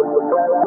with the